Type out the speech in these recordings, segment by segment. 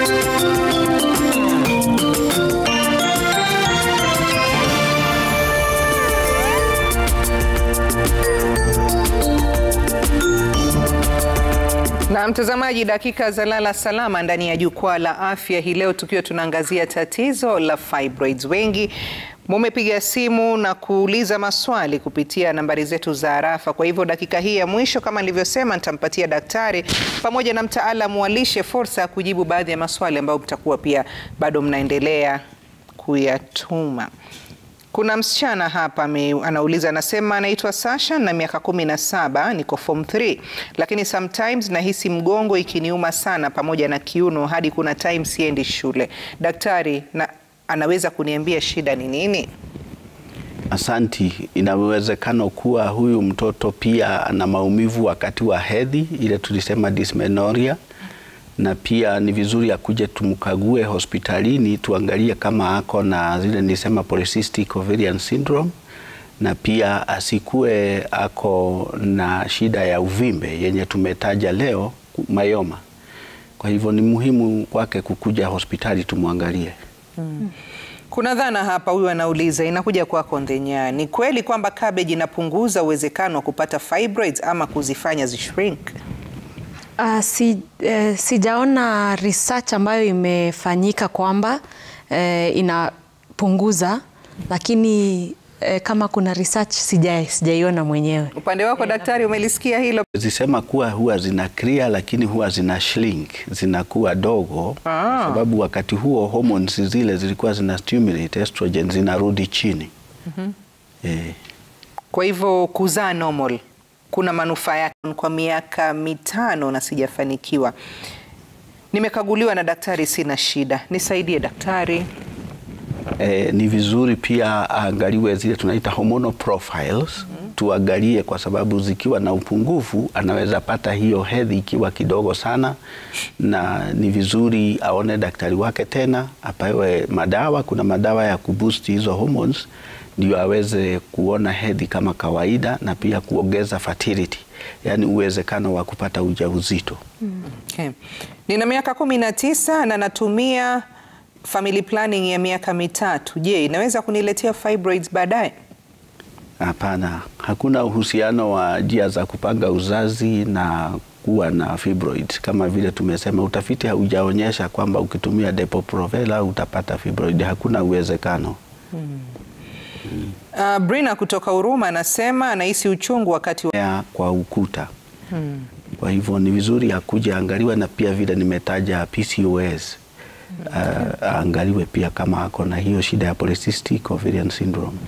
Na mtazamaji, dakika za lala salama ndani ya jukwaa la afya hii leo, tukiwa tunaangazia tatizo la fibroids. Wengi mumepiga simu na kuuliza maswali kupitia nambari zetu za arafa. Kwa hivyo dakika hii ya mwisho, kama nilivyosema, nitampatia daktari pamoja na mtaalamu wa lishe fursa ya kujibu baadhi ya maswali ambayo mtakuwa pia bado mnaendelea kuyatuma. Kuna msichana hapa me, anauliza anasema, anaitwa Sasha na miaka kumi na saba, niko form 3 lakini sometimes nahisi mgongo ikiniuma sana pamoja na kiuno hadi kuna time siendi shule. Daktari na, anaweza kuniambia shida ni nini? Asanti. Inawezekana kuwa huyu mtoto pia ana maumivu wakati wa hedhi, ile tulisema dysmenorrhea, na pia ni vizuri akuje tumkague hospitalini tuangalie kama ako na zile nilisema polycystic ovarian syndrome, na pia asikue ako na shida ya uvimbe yenye tumetaja leo mayoma. Kwa hivyo ni muhimu kwake kukuja hospitali tumwangalie. Hmm. Kuna dhana hapa, huyu anauliza inakuja kwako Ndenya, ni kweli kwamba cabbage inapunguza uwezekano wa kupata fibroids ama kuzifanya zishrink? Uh, si, eh, sijaona research ambayo imefanyika kwamba eh, inapunguza, lakini eh, kama kuna research sija, sijaiona mwenyewe. Upande wako yeah, daktari, umelisikia hilo? Zisema kuwa huwa zina clear lakini huwa zina shrink, zinakuwa dogo Ah. kwa sababu wakati huo hormones zile zilikuwa zina stimulate estrogen zinarudi chini. mm -hmm. Eh, Kwa hivyo kuzaa normal kuna manufaa yake. Kwa miaka mitano na sijafanikiwa, nimekaguliwa na daktari, sina shida, nisaidie daktari. eh, ni vizuri pia aangaliwe zile tunaita hormonal profiles mm -hmm. tuangalie, kwa sababu zikiwa na upungufu anaweza pata hiyo hedhi ikiwa kidogo sana, na ni vizuri aone daktari wake tena, apewe madawa. Kuna madawa ya kuboost hizo hormones ndio aweze kuona hedhi kama kawaida, na pia kuongeza fertility, yaani uwezekano wa kupata ujauzito. Okay. Nina miaka kumi na tisa na natumia family planning ya miaka mitatu. Je, inaweza kuniletea fibroids baadaye? Hapana, hakuna uhusiano wa njia za kupanga uzazi na kuwa na fibroid. Kama vile tumesema, utafiti haujaonyesha kwamba ukitumia Depo-provela utapata fibroid. Hakuna uwezekano. Uh, Brina kutoka Huruma anasema anahisi uchungu wakati wa... Kwa ukuta. Kwa hivyo ni vizuri akuje angaliwe, na pia vile nimetaja PCOS uh, aangaliwe pia kama ako na hiyo shida ya polycystic ovarian syndrome.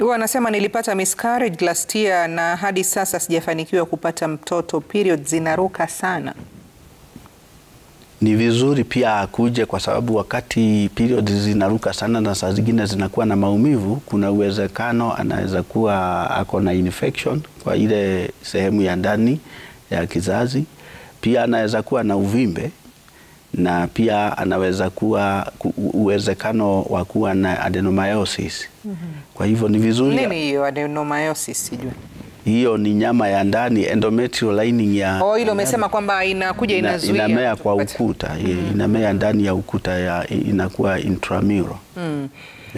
Huwa anasema nilipata miscarriage last year na hadi sasa sijafanikiwa kupata mtoto, period zinaruka sana. Ni vizuri pia akuje kwa sababu wakati period zinaruka sana na saa zingine zinakuwa na maumivu, kuna uwezekano anaweza kuwa ako na infection kwa ile sehemu ya ndani ya kizazi. Pia anaweza kuwa na uvimbe na pia anaweza kuwa uwezekano wa kuwa na adenomyosis. Mm -hmm. Kwa hivyo ni vizuri Nini hiyo adenomyosis sijui? Hiyo ni nyama ya ndani endometrial lining ya Oh, hilo umesema kwamba inakuja ina, inazuia inamea kwa ukuta mm. inamea ndani ya ukuta ya, inakuwa intramural Mm.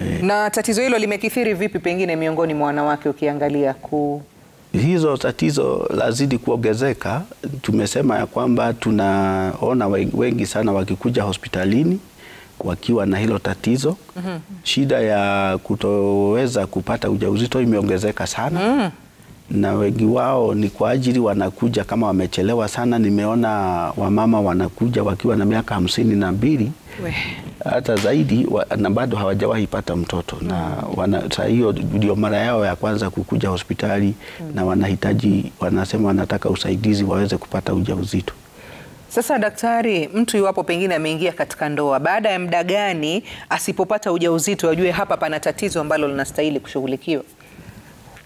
Eh. Na tatizo hilo limekithiri vipi pengine miongoni mwa wanawake ukiangalia ku hizo tatizo lazidi kuongezeka. Tumesema ya kwamba tunaona wengi sana wakikuja hospitalini wakiwa na hilo tatizo mm-hmm. Shida ya kutoweza kupata ujauzito imeongezeka sana mm. Na wengi wao ni kwa ajili wanakuja kama wamechelewa sana. Nimeona wamama wanakuja wakiwa na miaka hamsini na mbili hata zaidi wa, na bado hawajawahi pata mtoto na wana, saa hiyo ndio mara yao ya kwanza kukuja hospitali na wanahitaji, wanasema wanataka usaidizi waweze kupata ujauzito. Sasa daktari, mtu iwapo pengine ameingia katika ndoa, baada ya muda gani asipopata ujauzito ajue hapa pana tatizo ambalo linastahili kushughulikiwa?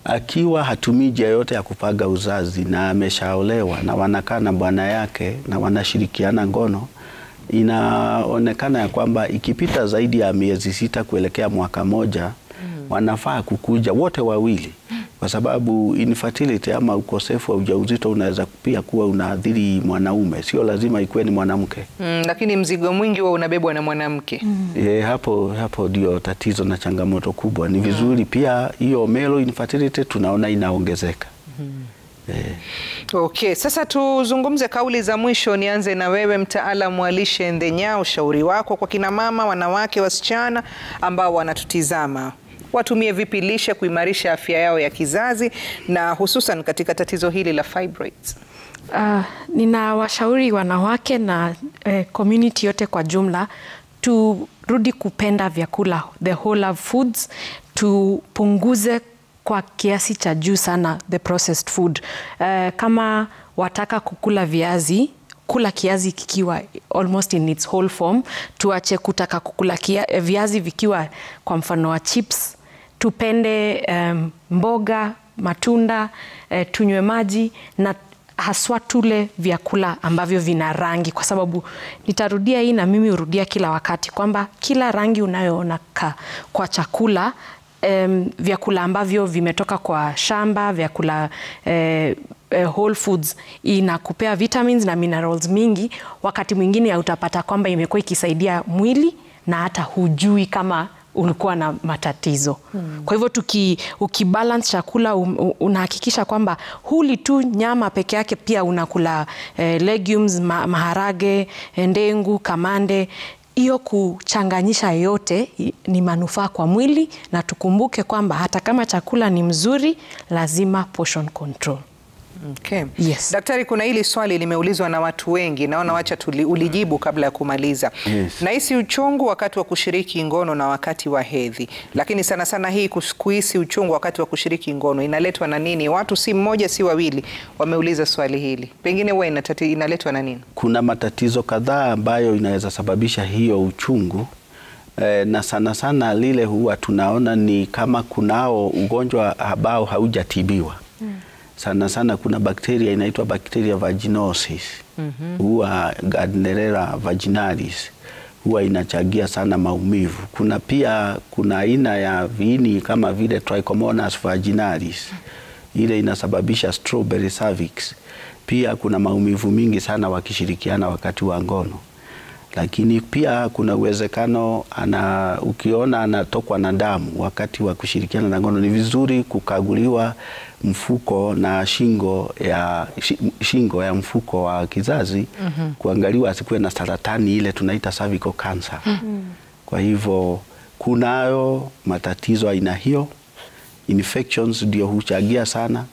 Akiwa hatumii njia yote ya kupaga uzazi na ameshaolewa na wanakaa na bwana yake na wanashirikiana ngono, inaonekana ya kwamba ikipita zaidi ya miezi sita kuelekea mwaka moja wanafaa kukuja wote wawili kwa sababu infertility ama ukosefu wa ujauzito unaweza pia kuwa unaathiri mwanaume, sio lazima ikuwe ni mwanamke. Mm, lakini mzigo mwingi huwa unabebwa na mwanamke. mm. E, hapo hapo ndio tatizo na changamoto kubwa. Ni vizuri mm. pia hiyo male infertility tunaona inaongezeka. E, Okay, sasa tuzungumze kauli za mwisho. Nianze na wewe mtaalamu wa lishe Ndenya, ushauri wako kwa kina mama, wanawake, wasichana ambao wanatutizama watumie vipi lishe kuimarisha afya yao ya kizazi na hususan katika tatizo hili la fibroids? Uh, ninawashauri wanawake na eh, community yote kwa jumla turudi kupenda vyakula the whole of foods, tupunguze kwa kiasi cha juu sana the processed food. Uh, kama wataka kukula viazi kula kiazi kikiwa almost in its whole form. Tuache kutaka kukula kia, viazi vikiwa kwa mfano wa chips. Tupende um, mboga, matunda, eh, tunywe maji na haswa tule vyakula ambavyo vina rangi, kwa sababu nitarudia hii na mimi hurudia kila wakati kwamba kila rangi unayoona kwa chakula um, vyakula ambavyo vimetoka kwa shamba, vyakula eh, eh, whole foods inakupea vitamins na minerals mingi. Wakati mwingine utapata kwamba imekuwa ikisaidia mwili na hata hujui kama ulikuwa na matatizo hmm. Kwa hivyo tuki ukibalance chakula um, unahakikisha kwamba huli tu nyama peke yake, pia unakula eh, legumes, ma, maharage, ndengu, kamande hiyo kuchanganyisha yote ni manufaa kwa mwili, na tukumbuke kwamba hata kama chakula ni mzuri, lazima portion control. Okay. Yes. Daktari, kuna hili swali limeulizwa na watu wengi, naona wacha tuli, ulijibu kabla ya kumaliza. Yes. Nahisi uchungu wakati wa kushiriki ngono na wakati wa hedhi, lakini sana sana hii kuhisi uchungu wakati wa kushiriki ngono inaletwa na nini? Watu si mmoja si wawili wameuliza swali hili, pengine huwa inatati- inaletwa na nini? kuna matatizo kadhaa ambayo inaweza sababisha hiyo uchungu e, na sana sana lile huwa tunaona ni kama kunao ugonjwa ambao haujatibiwa sana sana kuna bakteria inaitwa bakteria vaginosis mm huwa Gardnerella vaginalis huwa inachangia sana maumivu. Kuna pia kuna aina ya viini kama vile Trichomonas vaginalis ile inasababisha strawberry cervix. Pia kuna maumivu mingi sana wakishirikiana wakati wa ngono, lakini pia kuna uwezekano ana, ukiona anatokwa na damu wakati wa kushirikiana na ngono, ni vizuri kukaguliwa mfuko na shingo ya, shingo ya mfuko wa kizazi mm -hmm. kuangaliwa asikuwe na saratani ile tunaita cervical cancer. mm -hmm. Kwa hivyo kunayo matatizo aina hiyo infections ndio huchangia sana.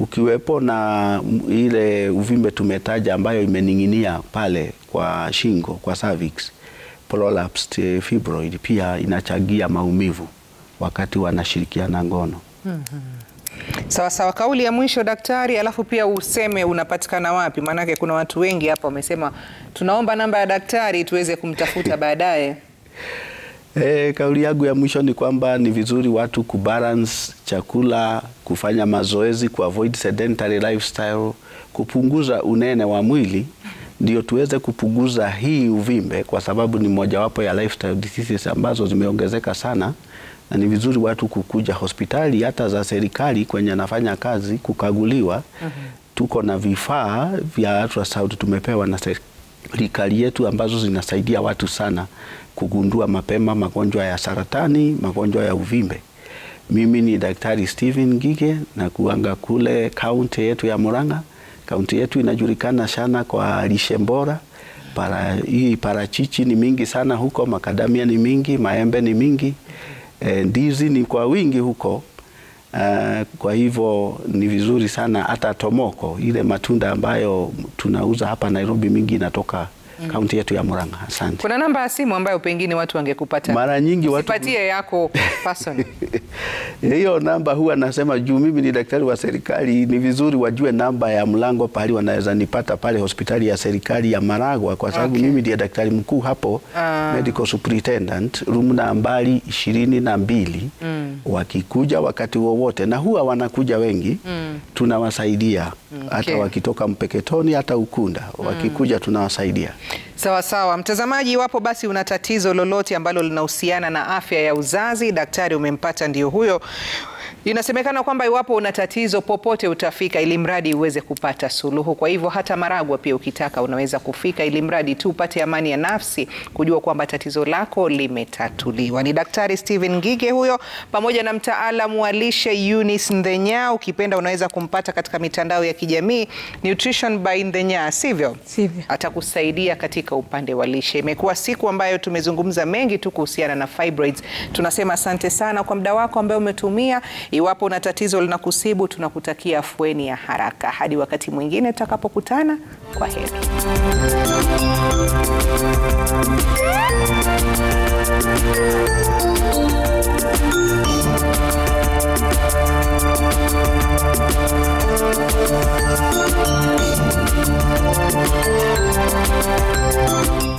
Ukiwepo na ile uvimbe tumetaja ambayo imening'inia pale kwa shingo kwa cervix, prolapsed fibroid pia inachangia maumivu wakati wanashirikiana ngono. Sawa sawa, kauli ya mwisho daktari, alafu pia useme unapatikana wapi, maanake kuna watu wengi hapa wamesema tunaomba namba ya daktari tuweze kumtafuta baadaye. E, kauli yangu ya mwisho ni kwamba ni vizuri watu kubalance chakula, kufanya mazoezi, kuavoid sedentary lifestyle, kupunguza unene wa mwili ndio tuweze kupunguza hii uvimbe, kwa sababu ni mojawapo ya lifestyle diseases ambazo zimeongezeka sana, na ni vizuri watu kukuja hospitali hata za serikali kwenye anafanya kazi kukaguliwa. mm -hmm. Tuko na vifaa vya ultrasound tumepewa na serikali yetu ambazo zinasaidia watu sana kugundua mapema magonjwa ya saratani, magonjwa ya uvimbe. Mimi ni Daktari Steven Gige na kuanga kule kaunti yetu ya Murang'a. Kaunti yetu inajulikana sana kwa lishe bora. Para, hii parachichi ni mingi sana huko, makadamia ni mingi, maembe ni mingi, e, ndizi ni kwa wingi huko. Uh, kwa hivyo ni vizuri sana hata tomoko ile matunda ambayo tunauza hapa Nairobi mingi inatoka kaunti yetu ya Murang'a. Asante. Kuna namba ya simu ambayo pengine watu wangekupata. Mara nyingi watu Usipatie yako personal. hiyo namba huwa nasema juu mimi ni daktari wa serikali, ni vizuri wajue namba ya mlango pahali wanaweza nipata pale hospitali ya serikali ya Maragwa, kwa sababu Okay. mimi ndiye daktari mkuu hapo Ah. medical superintendent, room nambari ishirini na mbili. Wakikuja wakati wowote, na huwa wanakuja wengi, mm. tunawasaidia hata Okay. wakitoka Mpeketoni hata Ukunda, wakikuja tunawasaidia. Sawa sawa, mtazamaji, iwapo basi una tatizo lolote ambalo linahusiana na afya ya uzazi, daktari umempata ndio huyo. Inasemekana kwamba iwapo una tatizo popote utafika, ili mradi uweze kupata suluhu. Kwa hivyo hata Maragwa pia ukitaka unaweza kufika, ili mradi tu upate amani ya nafsi, kujua kwamba tatizo lako limetatuliwa. Ni Daktari Steven Ngige huyo, pamoja na mtaalamu wa lishe Eunice Ndhenya. Ukipenda unaweza kumpata katika mitandao ya kijamii Nutrition by Ndhenya, sivyo? Sivyo. Atakusaidia katika katika upande wa lishe. Imekuwa siku ambayo tumezungumza mengi tu kuhusiana na fibroids. Tunasema asante sana kwa muda wako ambayo umetumia. Iwapo una tatizo linakusibu, tunakutakia afueni ya haraka. Hadi wakati mwingine tutakapokutana, kwa heri. Thank